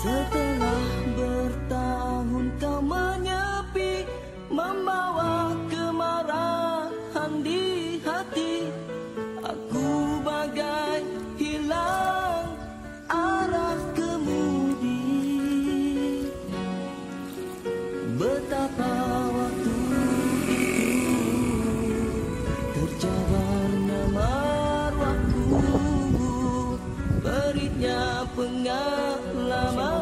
色的 pengalaman.